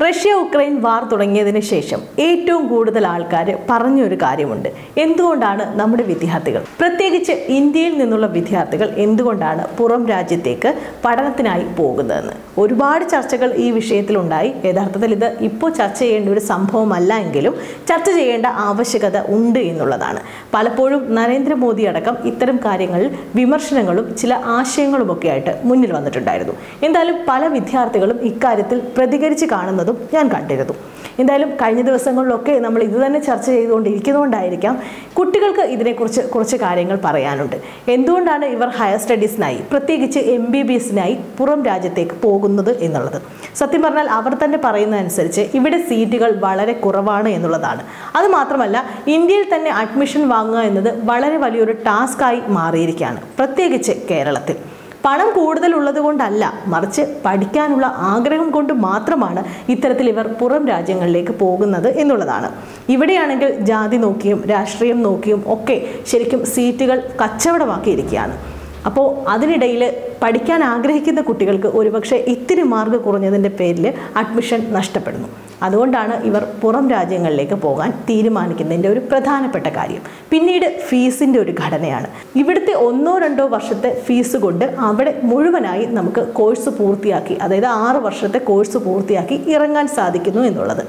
Russia Ukraine വാർ തുടങ്ങിയതിന് ശേഷം ഏറ്റവും കൂടുതൽ ആൾക്കാർ പറഞ്ഞൊരു കാര്യമുണ്ട്. എന്തുകൊണ്ടാണ് നമ്മുടെ വിദ്യാർത്ഥികൾ? പ്രത്യേകിച്ച് ഇന്ത്യയിൽ നിന്നുള്ള വിദ്യാർത്ഥികൾ എന്തുകൊണ്ടാണ് പുറം രാജ്യത്തേക്ക് പഠനത്തിനായി പോകുന്നതെന്ന്? ഒരുപാട് ചർച്ചകൾ ഈ വിഷയത്തിലുണ്ടായി. യഥാർത്ഥത്തിൽ ഇത് ഇപ്പോൾ ചർച്ച ചെയ്യേണ്ട ഒരു സംഭവമല്ല എങ്കിലും ചർച്ച ചെയ്യേണ്ട ആവശ്യകത ഉണ്ട് എന്നുള്ളതാണ്. പലപ്പോഴും നരേന്ദ്രമോദി അടക്കം ഇത്തരം കാര്യങ്ങളിൽ വിമർശനങ്ങളും ചില ആശയങ്ങളുമൊക്കെ ആയിട്ട് മുന്നിൽ വന്നിട്ടുണ്ടായിരുന്നു. എന്തായാലും പല വിദ്യാർത്ഥികളും ഇക്കാര്യത്തിൽ പ്രതികരിച്ച് കാണുന്നതും ഞാൻ കണ്ടിരുന്നു. എന്തായാലും കഴിഞ്ഞ ദിവസങ്ങളിലൊക്കെ നമ്മൾ ഇത് തന്നെ ചർച്ച ചെയ്തുകൊണ്ടിരിക്കുന്നതുകൊണ്ടായിരിക്കാം കുട്ടികൾക്ക് ഇതിനെക്കുറിച്ച് കുറച്ച് കാര്യങ്ങൾ പറയാനുണ്ട്. എന്തുകൊണ്ടാണ് ഇവർ ഹയർ സ്റ്റഡീസിനായി പ്രത്യേകിച്ച് എം ബി ബി എസിനായി പുറം രാജ്യത്തേക്ക് പോകുന്നത് എന്നുള്ളത്? സത്യം പറഞ്ഞാൽ അവർ തന്നെ പറയുന്നതനുസരിച്ച് ഇവിടെ സീറ്റുകൾ വളരെ കുറവാണ് എന്നുള്ളതാണ്. അതുമാത്രമല്ല ഇന്ത്യയിൽ തന്നെ അഡ്മിഷൻ വാങ്ങുക എന്നത് വളരെ വലിയൊരു ടാസ്ക്കായി മാറിയിരിക്കുകയാണ് പ്രത്യേകിച്ച് കേരളത്തിൽ. പണം കൂടുതലുള്ളത് കൊണ്ടല്ല മറിച്ച് പഠിക്കാനുള്ള ആഗ്രഹം കൊണ്ട് മാത്രമാണ് ഇത്തരത്തിൽ ഇവർ പുറം രാജ്യങ്ങളിലേക്ക് പോകുന്നത് എന്നുള്ളതാണ്. ഇവിടെയാണെങ്കിൽ ജാതി നോക്കിയും രാഷ്ട്രീയം നോക്കിയും ഒക്കെ ശരിക്കും സീറ്റുകൾ കച്ചവടമാക്കിയിരിക്കുകയാണ്. അപ്പോൾ അതിനിടയിൽ പഠിക്കാൻ ആഗ്രഹിക്കുന്ന കുട്ടികൾക്ക് ഒരുപക്ഷെ ഇത്തിരി മാർക്ക് കുറഞ്ഞതിന്റെ പേരിൽ അഡ്മിഷൻ നഷ്ടപ്പെടുന്നു. അതുകൊണ്ടാണ് ഇവർ പുറം രാജ്യങ്ങളിലേക്ക് പോകാൻ തീരുമാനിക്കുന്നതിന്റെ ഒരു പ്രധാനപ്പെട്ട കാര്യം. പിന്നീട് ഫീസിന്റെ ഒരു ഘടനയാണ്. ഇവിടുത്തെ ഒന്നോ രണ്ടോ വർഷത്തെ ഫീസ് കൊണ്ട് അവിടെ മുഴുവനായി നമുക്ക് കോഴ്സ് പൂർത്തിയാക്കി അതായത് ആറ് വർഷത്തെ കോഴ്സ് പൂർത്തിയാക്കി ഇറങ്ങാൻ സാധിക്കുന്നു എന്നുള്ളത്.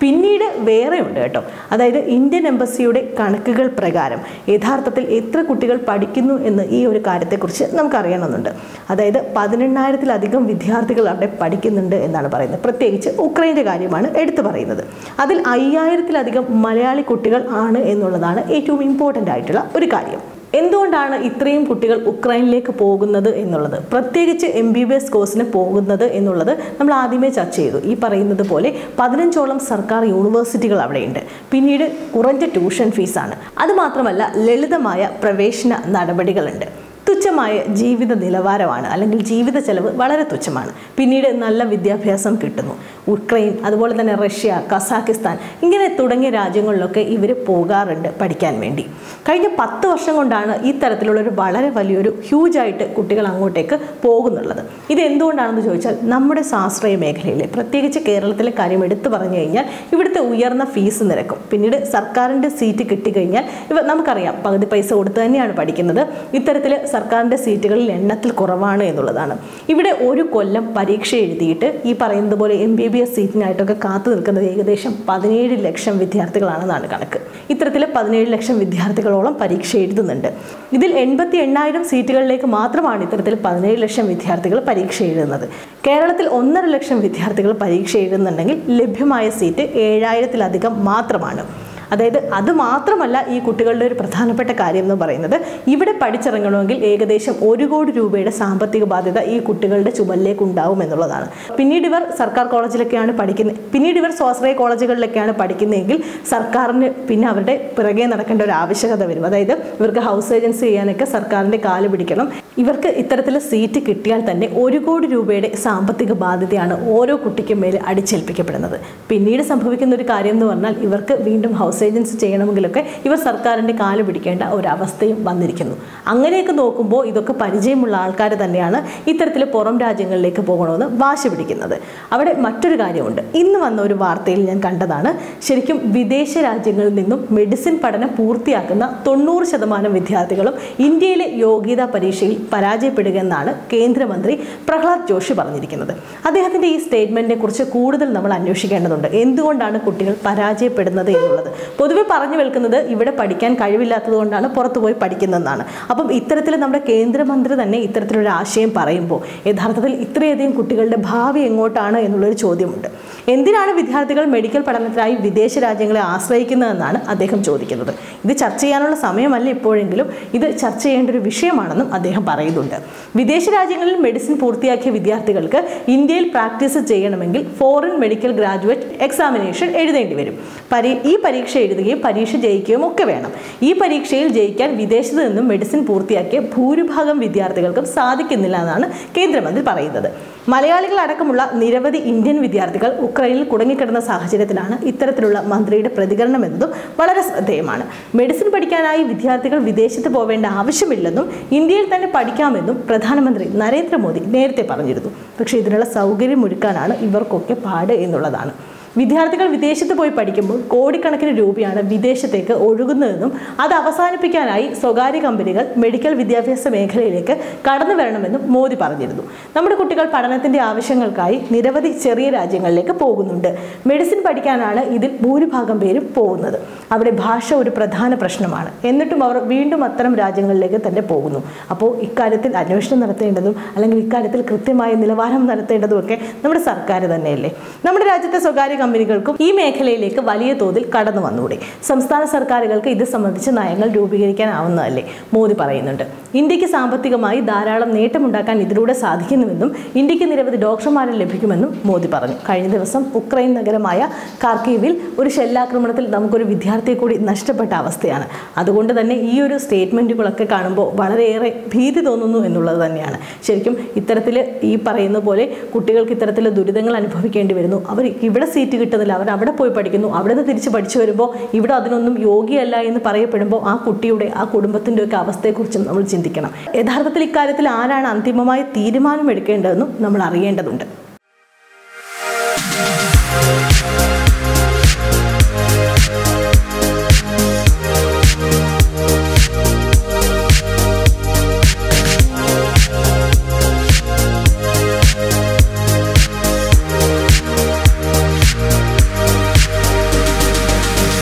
പിന്നീട് വേറെയുണ്ട് കേട്ടോ. അതായത് ഇന്ത്യൻ എംബസിയുടെ കണക്കുകൾ പ്രകാരം യഥാർത്ഥത്തിൽ എത്ര കുട്ടികൾ പഠിക്കുന്നു എന്ന് ഈ ഒരു കാര്യത്തെക്കുറിച്ച് നമുക്കറിയണമെന്നുണ്ട്. അതായത് പതിനെണ്ണായിരത്തിലധികം വിദ്യാർത്ഥികൾ അവിടെ പഠിക്കുന്നുണ്ട് എന്നാണ് പറയുന്നത്. പ്രത്യേകിച്ച് ഉക്രൈന്റെ കാര്യമാണ് എടുത്തു പറയുന്നത്. അതിൽ അയ്യായിരത്തിലധികം മലയാളി കുട്ടികൾ ആണ് എന്നുള്ളതാണ് ഏറ്റവും ഇമ്പോർട്ടന്റ് ആയിട്ടുള്ള ഒരു കാര്യം. എന്തുകൊണ്ടാണ് ഇത്രയും കുട്ടികൾ ഉക്രൈനിലേക്ക് പോകുന്നത് എന്നുള്ളത്? പ്രത്യേകിച്ച് എം ബി ബി എസ് കോഴ്സിന് പോകുന്നത് എന്നുള്ളത് നമ്മൾ ആദ്യമേ ചർച്ച ചെയ്തു. ഈ പറയുന്നത് പോലെ പതിനഞ്ചോളം സർക്കാർ യൂണിവേഴ്സിറ്റികൾ അവിടെയുണ്ട്. പിന്നീട് കുറഞ്ഞ ട്യൂഷൻ ഫീസാണ്. അതുമാത്രമല്ല ലളിതമായ പ്രവേശന നടപടികളുണ്ട്. തുച്ഛമായ ജീവിത നിലവാരമാണ്. അല്ലെങ്കിൽ ജീവിത ചെലവ് വളരെ തുച്ഛമാണ്. പിന്നീട് നല്ല വിദ്യാഭ്യാസം കിട്ടുന്നു. ഉക്രൈൻ അതുപോലെ തന്നെ റഷ്യ കസാക്കിസ്ഥാൻ ഇങ്ങനെ തുടങ്ങിയ രാജ്യങ്ങളിലൊക്കെ ഇവർ പോകാറുണ്ട് പഠിക്കാൻ വേണ്ടി. കഴിഞ്ഞ പത്ത് വർഷം കൊണ്ടാണ് ഈ തരത്തിലുള്ളൊരു വളരെ വലിയൊരു ഹ്യൂജായിട്ട് കുട്ടികൾ അങ്ങോട്ടേക്ക് പോകുന്നുള്ളത്. ഇത് എന്തുകൊണ്ടാണെന്ന് ചോദിച്ചാൽ നമ്മുടെ സ്വാശ്രയ മേഖലയിലെ പ്രത്യേകിച്ച് കേരളത്തിലെ കാര്യം എടുത്തു പറഞ്ഞു കഴിഞ്ഞാൽ ഇവിടുത്തെ ഉയർന്ന ഫീസ് നിരക്കും. പിന്നീട് സർക്കാരിന്റെ സീറ്റ് കിട്ടിക്കഴിഞ്ഞാൽ ഇവ നമുക്കറിയാം പകുതി പൈസ കൊടുത്ത് തന്നെയാണ് പഠിക്കുന്നത്. ഇത്തരത്തിൽ സർക്കാരിന്റെ സീറ്റുകളിൽ എണ്ണത്തിൽ കുറവാണ് എന്നുള്ളതാണ്. ഇവിടെ ഒരു കൊല്ലം പരീക്ഷ എഴുതിയിട്ട് ഈ പറയുന്നത് പോലെ എം ബി ബി എസ് സീറ്റിനായിട്ടൊക്കെ കാത്തു നിൽക്കുന്നത് ഏകദേശം പതിനേഴ് ലക്ഷം വിദ്യാർത്ഥികളാണെന്നാണ് കണക്ക്. ഇത്തരത്തിൽ പതിനേഴ് ലക്ഷം വിദ്യാർത്ഥികളോളം പരീക്ഷ എഴുതുന്നുണ്ട്. ഇതിൽ എൺപത്തി എണ്ണായിരം സീറ്റുകളിലേക്ക് മാത്രമാണ് ഇത്തരത്തിൽ പതിനേഴ് ലക്ഷം വിദ്യാർത്ഥികൾ പരീക്ഷ എഴുതുന്നത്. കേരളത്തിൽ ഒന്നര ലക്ഷം വിദ്യാർത്ഥികൾ പരീക്ഷ എഴുതുന്നുണ്ടെങ്കിൽ ലഭ്യമായ സീറ്റ് ഏഴായിരത്തിലധികം മാത്രമാണ്. അതായത് അത് മാത്രമല്ല ഈ കുട്ടികളുടെ ഒരു പ്രധാനപ്പെട്ട കാര്യം എന്ന് പറയുന്നത്. ഇവിടെ പഠിച്ചിറങ്ങണമെങ്കിൽ ഏകദേശം ഒരു കോടി രൂപയുടെ സാമ്പത്തിക ബാധ്യത ഈ കുട്ടികളുടെ ചുമലിലേക്ക് ഉണ്ടാവും എന്നുള്ളതാണ്. പിന്നീട് ഇവർ സർക്കാർ കോളേജിലൊക്കെയാണ് പഠിക്കുന്നത് പിന്നീട് ഇവർ സ്വാശ്രയ കോളേജുകളിലൊക്കെയാണ് പഠിക്കുന്നതെങ്കിൽ സർക്കാരിന് പിന്നെ അവരുടെ പിറകെ നടക്കേണ്ട ഒരു ആവശ്യകത വരും. അതായത് ഇവർക്ക് ഹൗസ് ഏജൻസി ചെയ്യാനൊക്കെ സർക്കാരിന്റെ കാൽ പിടിക്കണം. ഇവർക്ക് ഇത്തരത്തിൽ സീറ്റ് കിട്ടിയാൽ തന്നെ ഒരു കോടി രൂപയുടെ സാമ്പത്തിക ബാധ്യതയാണ് ഓരോ കുട്ടിക്കും മേൽ അടിച്ചേൽപ്പിക്കപ്പെടുന്നത്. പിന്നീട് സംഭവിക്കുന്ന ഒരു കാര്യം എന്ന് പറഞ്ഞാൽ ഇവർക്ക് വീണ്ടും ഹൗസ് ഏജൻസി ചെയ്യണമെങ്കിലൊക്കെ ഇവർ സർക്കാരിന്റെ കാൽ പിടിക്കേണ്ട ഒരവസ്ഥയും വന്നിരിക്കുന്നു. അങ്ങനെയൊക്കെ നോക്കുമ്പോൾ ഇതൊക്കെ പരിചയമുള്ള ആൾക്കാർ തന്നെയാണ് ഇത്തരത്തിൽ പുറം രാജ്യങ്ങളിലേക്ക് പോകണമെന്ന് വാശി പിടിക്കുന്നത്. അവിടെ മറ്റൊരു കാര്യമുണ്ട്. ഇന്ന് വന്ന ഒരു വാർത്തയിൽ ഞാൻ കണ്ടതാണ്. ശരിക്കും വിദേശ രാജ്യങ്ങളിൽ നിന്നും മെഡിസിൻ പഠനം പൂർത്തിയാക്കുന്ന തൊണ്ണൂറ് ശതമാനം വിദ്യാർത്ഥികളും ഇന്ത്യയിലെ യോഗ്യതാ പരീക്ഷയിൽ പരാജയപ്പെടുക എന്നാണ് കേന്ദ്രമന്ത്രി പ്രഹ്ലാദ് ജോഷി പറഞ്ഞിരിക്കുന്നത്. അദ്ദേഹത്തിന്റെ ഈ സ്റ്റേറ്റ്മെന്റിനെ കുറിച്ച് കൂടുതൽ നമ്മൾ അന്വേഷിക്കേണ്ടതുണ്ട്. എന്തുകൊണ്ടാണ് കുട്ടികൾ പരാജയപ്പെടുന്നത് എന്നുള്ളത്? പൊതുവെ പറഞ്ഞു വെൽക്കുന്നത് ഇവിടെ പഠിക്കാൻ കഴിവില്ലാത്തത് കൊണ്ടാണ് പുറത്തു പോയി പഠിക്കുന്നതെന്നാണ്. അപ്പം ഇത്തരത്തിൽ നമ്മുടെ കേന്ദ്രമന്ത്രി തന്നെ ഇത്തരത്തിലൊരു ആശയം പറയുമ്പോൾ യഥാർത്ഥത്തിൽ ഇത്രയധികം കുട്ടികളുടെ ഭാവി എങ്ങോട്ടാണ് എന്നുള്ളൊരു ചോദ്യമുണ്ട്. എന്തിനാണ് വിദ്യാർത്ഥികൾ മെഡിക്കൽ പഠനത്തിനായി വിദേശ രാജ്യങ്ങളെ ആശ്രയിക്കുന്നതെന്നാണ് അദ്ദേഹം ചോദിക്കുന്നത്. ഇത് ചർച്ച ചെയ്യാനുള്ള സമയമല്ല ഇപ്പോഴെങ്കിലും ഇത് ചർച്ച ചെയ്യേണ്ട ഒരു വിഷയമാണെന്നും അദ്ദേഹം പറയുന്നുണ്ട്. വിദേശ രാജ്യങ്ങളിൽ മെഡിസിൻ പൂർത്തിയാക്കിയ വിദ്യാർത്ഥികൾക്ക് ഇന്ത്യയിൽ പ്രാക്ടീസ് ചെയ്യണമെങ്കിൽ ഫോറിൻ മെഡിക്കൽ ഗ്രാജുവേറ്റ് എക്സാമിനേഷൻ എഴുതേണ്ടി വരും. പരീ ഈ പരീക്ഷ എഴുതുകയും പരീക്ഷ ജയിക്കുകയും ഒക്കെ വേണം. ഈ പരീക്ഷയിൽ ജയിക്കാൻ വിദേശത്ത് നിന്നും മെഡിസിൻ പൂർത്തിയാക്കിയ ഭൂരിഭാഗം വിദ്യാർത്ഥികൾക്കും സാധിക്കുന്നില്ല എന്നാണ് കേന്ദ്രമന്ത്രി പറയുന്നത്. മലയാളികൾ അടക്കമുള്ള നിരവധി ഇന്ത്യൻ വിദ്യാർത്ഥികൾ ഉക്രൈനിൽ കുടുങ്ങിക്കിടന്ന സാഹചര്യത്തിലാണ് ഇത്തരത്തിലുള്ള മന്ത്രിയുടെ പ്രതികരണം എന്നതും വളരെ ശ്രദ്ധേയമാണ്. മെഡിസിൻ പഠിക്കാനായി വിദ്യാർത്ഥികൾ വിദേശത്ത് പോവേണ്ട ആവശ്യമില്ലെന്നും ഇന്ത്യയിൽ തന്നെ പഠിക്കാമെന്നും പ്രധാനമന്ത്രി നരേന്ദ്രമോദി നേരത്തെ പറഞ്ഞിരുന്നു. പക്ഷേ ഇതിനുള്ള സൗകര്യമൊരുക്കാനാണ് ഇവർക്കൊക്കെ പാട് എന്നുള്ളതാണ്. വിദ്യാർത്ഥികൾ വിദേശത്ത് പോയി പഠിക്കുമ്പോൾ കോടിക്കണക്കിന് രൂപയാണ് വിദേശത്തേക്ക് ഒഴുകുന്നതെന്നും അത് അവസാനിപ്പിക്കാനായി സ്വകാര്യ കമ്പനികൾ മെഡിക്കൽ വിദ്യാഭ്യാസ മേഖലയിലേക്ക് കടന്നു വരണമെന്നും മോദി പറഞ്ഞിരുന്നു. നമ്മുടെ കുട്ടികൾ പഠനത്തിന്റെ ആവശ്യങ്ങൾക്കായി നിരവധി ചെറിയ രാജ്യങ്ങളിലേക്ക് പോകുന്നുണ്ട്. മെഡിസിൻ പഠിക്കാനാണ് ഇതിൽ ഭൂരിഭാഗം പേരും പോകുന്നത്. അവിടെ ഭാഷ ഒരു പ്രധാന പ്രശ്നമാണ്. എന്നിട്ടും അവർ വീണ്ടും അത്തരം രാജ്യങ്ങളിലേക്ക് തന്നെ പോകുന്നു. അപ്പോൾ ഇക്കാര്യത്തിൽ അന്വേഷണം നടത്തേണ്ടതും അല്ലെങ്കിൽ ഇക്കാര്യത്തിൽ കൃത്യമായ നിലവാരം നടത്തേണ്ടതും ഒക്കെ നമ്മുടെ സർക്കാർ തന്നെയല്ലേ? നമ്മുടെ രാജ്യത്തെ സ്വകാര്യ കമ്പനികൾക്കും ഈ മേഖലയിലേക്ക് വലിയ തോതിൽ കടന്നു വന്നൂടെ സംസ്ഥാന സർക്കാരുകൾക്ക് ഇത് സംബന്ധിച്ച് നയങ്ങൾ രൂപീകരിക്കാനാവുന്നതല്ലേ? മോദി പറയുന്നുണ്ട്. ഇന്ത്യയ്ക്ക് സാമ്പത്തികമായി ധാരാളം നേട്ടമുണ്ടാക്കാൻ ഇതിലൂടെ സാധിക്കുന്നുവെന്നും ഇന്ത്യയ്ക്ക് നിരവധി ഡോക്ടർമാരെ ലഭിക്കുമെന്നും മോദി പറഞ്ഞു. കഴിഞ്ഞ ദിവസം ഉക്രൈൻ നഗരമായ കാർക്കീവിൽ ഒരു ഷെല്ലാക്രമണത്തിൽ നമുക്കൊരു വിദ്യാർത്ഥിയെ കൂടി നഷ്ടപ്പെട്ട അവസ്ഥയാണ്. അതുകൊണ്ട് തന്നെ ഈ ഒരു സ്റ്റേറ്റ്മെന്റുകളൊക്കെ കാണുമ്പോൾ വളരെയേറെ ഭീതി തോന്നുന്നു എന്നുള്ളത് തന്നെയാണ്. ശരിക്കും ഇത്തരത്തിൽ ഈ പറയുന്ന പോലെ കുട്ടികൾക്ക് ഇത്തരത്തിൽ ദുരിതങ്ങൾ അനുഭവിക്കേണ്ടി വരുന്നു. അവർ ഇവിടെ സീറ്റ് കിട്ടുന്നില്ല. അവൻ അവിടെ പോയി പഠിക്കുന്നു. അവിടെ നിന്ന് തിരിച്ച് പഠിച്ചു വരുമ്പോൾ ഇവിടെ അതിനൊന്നും യോഗ്യല്ല എന്ന് പറയപ്പെടുമ്പോൾ ആ കുട്ടിയുടെ ആ കുടുംബത്തിന്റെ ഒക്കെ അവസ്ഥയെക്കുറിച്ചും നമ്മൾ ചിന്തിക്കണം. യഥാർത്ഥത്തിൽ ഇക്കാര്യത്തിൽ ആരാണ് അന്തിമമായി തീരുമാനം എടുക്കേണ്ടതെന്നും നമ്മൾ അറിയേണ്ടതുണ്ട്.